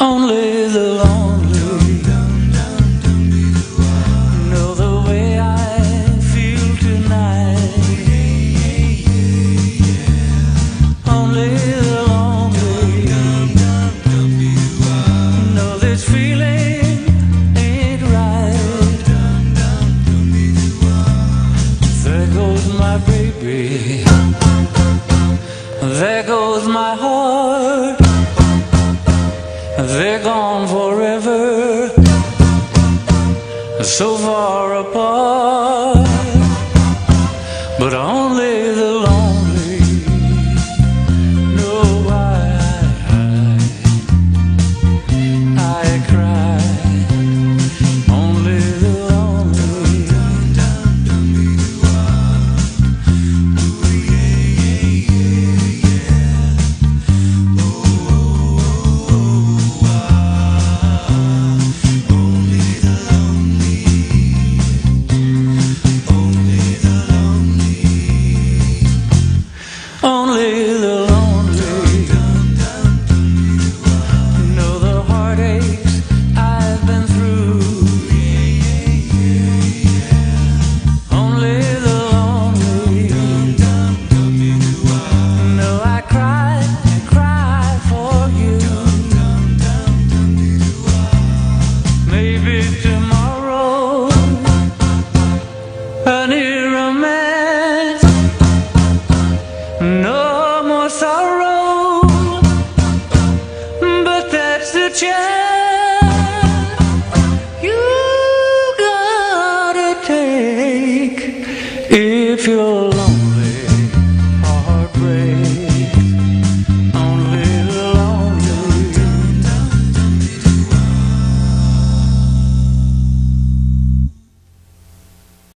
Only the lonely know the way I feel tonight. Only the lonely know this feeling ain't right. There goes my baby. They're gone forever, so far apart, but only live. you gotta take if you're lonely.